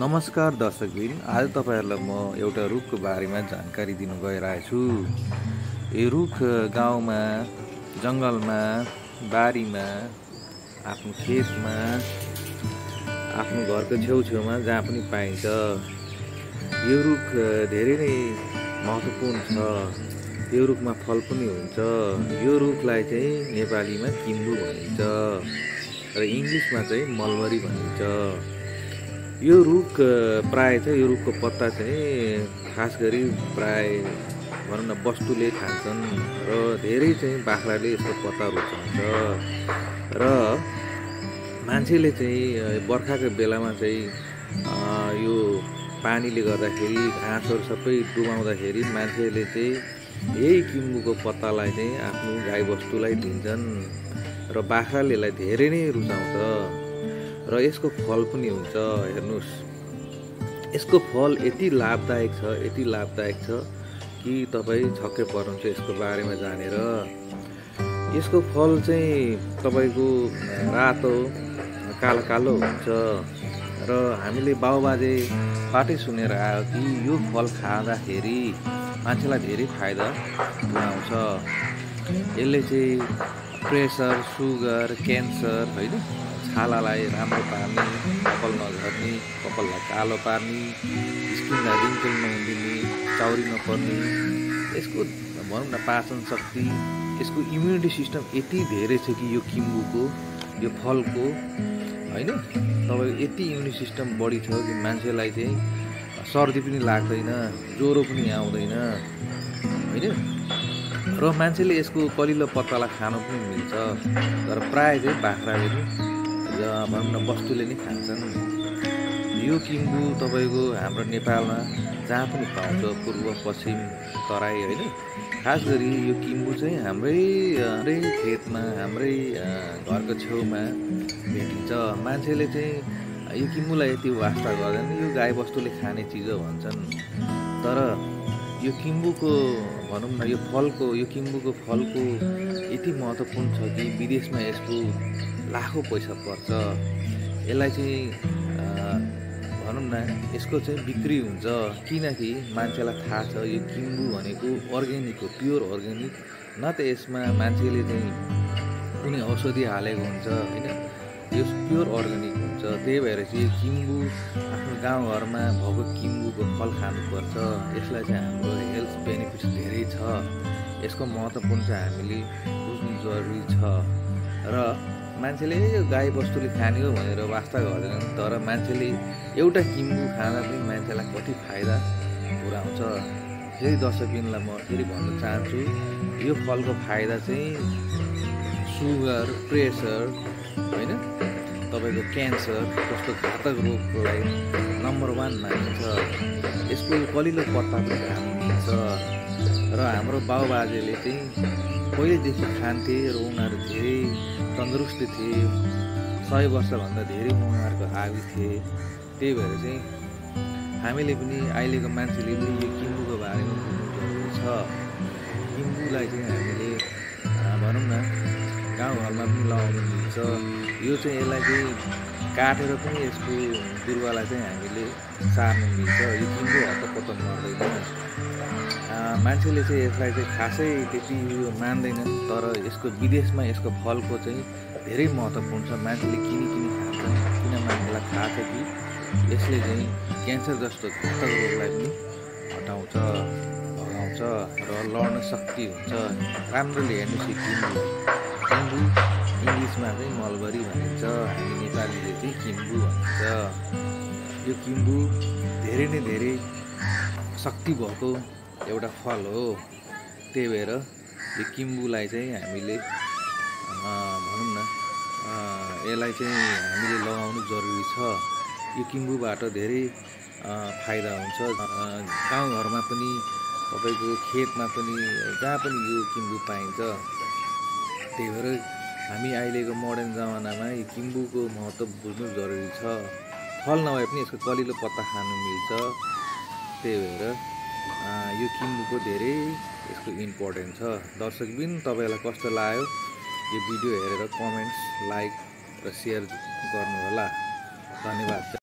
नमस्कार दर्शकबिन आज तपाईँहरूलाई म एउटा रुखको बारेमा जानकारी दिन गइरहेछु। यो रुख गाउँमा जङ्गलमा बारीमा आफ्नो खेतमा आफ्नो घरको छेउछेउमा जहाँ पनि पाइन्छ। यो रुख धेरै नै महत्त्वपूर्ण छ। यो रुखमा फल पनि हुन्छ। यो रुखलाई चाहिँ नेपालीमा किम्बु भनिन्छ। र इङ्ग्लिसमा चाहिँ मलबरी भनिन्छ। यो रुख प्राय चाहिँ यो रुखको पत्ता चाहिँ खास गरी प्राय भनौँ न वस्तुले खान्छन् र धेरै चाहिँ बाख्राले यसको पत्ता रुचाउँछ र मान्छेले चाहिँ बर्खाको बेलामा चाहिँ यो पानीले गर्दाखेरि घाँसहरू सबै डुबाउँदाखेरि मान्छेले चाहिँ यही किम्बुको पत्तालाई चाहिँ आफ्नो गाईबस्तुलाई दिन्छन्। र बाख्राले यसलाई धेरै नै रुचाउँछ। र यसको फल पनि हुन्छ हेर्नुहोस्। यसको फल यति लाभदायक छ यति लाभदायक छ कि तपाईँ छक्कै पर्नुहुन्छ यसको बारेमा जानेर। यसको फल चाहिँ तपाईँको रातो कालो कालो हुन्छ। र हामीले बाउबाजेबाटै सुनेर आयो कि यो फल खाँदाखेरि मान्छेलाई धेरै फाइदा पुऱ्याउँछ। यसले चाहिँ प्रेसर सुगर क्यान्सर होइन? छालालाई राम्रो पार्ने कपाल नझर्ने कपाललाई कालो पार्ने स्किनलाई रिङ्कल नहुँदिने चाउरी नपर्ने यसको भनौँ न पाचन शक्ति यसको इम्युनिटी सिस्टम यति धेरै छ कि यो किम्बुको यो फलको होइन? तपाईँको यति इम्युनिटी सिस्टम बढी छ कि मान्छेलाई चाहिँ सर्दी पनि लाग्दैन ज्वरो पनि आउँदैन होइन? र मान्छेले यसको कलिलो पत्तालाई खानु पनि मिल्छ तर प्रायः चाहिँ बाख्राले पनि भनौँ न वस्तुले नै खान्छन्। यो किम्बु तपाईँको हाम्रो नेपालमा जहाँ पनि पाउँछ पूर्व पश्चिम तराई होइन? खास गरी यो किम्बु चाहिँ हाम्रै हाम्रै खेतमा हाम्रै घरको छेउमा भेटिन्छ। मान्छेले चाहिँ यो किम्बुलाई यति वास्ता गर्दैन। यो गाई बस्तुले खाने चिज हो भन्छन्। तर यो किम्बुको भनौँ न यो फलको यो किम्बुको फलको यति महत्त्वपूर्ण छ कि विदेशमा यसको लाखौँ पैसा पर्छ। यसलाई चाहिँ भनौँ न यसको चाहिँ बिक्री हुन्छ। किनकि मान्छेलाई थाहा छ यो किम्बु भनेको अर्ग्यानिक हो प्योर अर्ग्यानिक न त यसमा मान्छेले चाहिँ कुनै औषधि हालेको हुन्छ होइन? यो प्योर अर्ग्यानिक हुन्छ। त्यही भएर चाहिँ किम्बु आफ्नो गाउँघरमा भएको किम्बुको फल खानुपर्छ। यसलाई चाहिँ हाम्रो हेल्थ बेनिफिट्स धेरै छ। यसको महत्त्वपूर्ण चाहिँ हामीले बुझ्नु जरुरी छ। र मान्छेले यो गाई बस्तुले खाने हो भनेर वास्ता गर्दैन। तर मान्छेले एउटा किम्बु खाँदा पनि मान्छेलाई कति फाइदा पुऱ्याउँछ। फेरि दर्शकबिनलाई म फेरि भन्न चाहन्छु यो फलको फाइदा चाहिँ सुगर प्रेसर होइन? तपाईँको क्यान्सर जस्तो घातक रोगलाई नम्बर वान मानिन्छ। यसको कलिलो पत्ता पनि काम दिन्छ। र हाम्रो बाउबाजेले चाहिँ पहिल्यैदेखि खान्थे र उनीहरू धेरै तन्दुरुस्त थिए। सय वर्षभन्दा धेरै उनीहरूको आयु थिए। त्यही भएर चाहिँ हामीले पनि अहिलेको मान्छेले पनि यो किम्बुको बारेमा छ। किम्बुलाई चाहिँ हामीले भनौँ न गाउँघरमा पनि लगाउनु मिल्छ यो चाहिँ यसलाई चाहिँ काटेर पनि यसको बिरुवालाई चाहिँ हामीले सार्नु मिल्छ। यो किम्बु हतपत्त मर्दैन। मान्छेले चाहिँ यसलाई चाहिँ खासै त्यति उयो मान्दैन तर यसको विदेशमा यसको फलको चाहिँ धेरै महत्त्वपूर्ण छ। मान्छेले किनी किनी खान्छ। किन मान्छेलाई थाहा छ कि यसले चाहिँ क्यान्सर जस्तो घातक रोगलाई पनि हटाउँछ भगाउँछ र लड्न शक्ति हुन्छ। राम्रोले हेर्नु सिकिम्बु किम्बु इङ्ग्लिसमा चाहिँ मलबरी भनिन्छ। हामी नेपालीले चाहिँ किम्बु भनिन्छ यो किम्बु धेरै नै धेरै शक्ति भएको एउटा फल हो। त्यही भएर यो किम्बुलाई चाहिँ हामीले भनौँ न यसलाई चाहिँ हामीले लगाउनु जरुरी छ। यो किम्बुबाट धेरै फाइदा हुन्छ। गाउँघरमा पनि तपाईँको खेतमा पनि जहाँ पनि यो किम्बु पाइन्छ त्यही भएर हामी अहिलेको मोडर्न जमानामा यो किम्बुको महत्त्व बुझ्नु जरुरी छ। फल नभए पनि यसको कलिलो पत्ता खानु मिल्छ। त्यही भएर यो किन्नुको धेरै यसको इम्पोर्टेन्ट छ। दर्शकबिन तपाईँलाई कस्तो लाग्यो? यो भिडियो हेरेर कमेन्ट्स लाइक र सेयर गर्नुहोला। धन्यवाद।